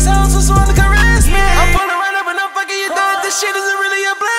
these hoes just wanna caress me. I'm pulling right up and I'm fucking you thought this shit isn't really a blessing.